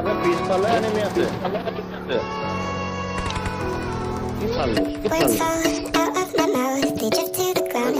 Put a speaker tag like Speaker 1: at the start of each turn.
Speaker 1: abi pistollar.
Speaker 2: Words fall out of my mouth, they to the ground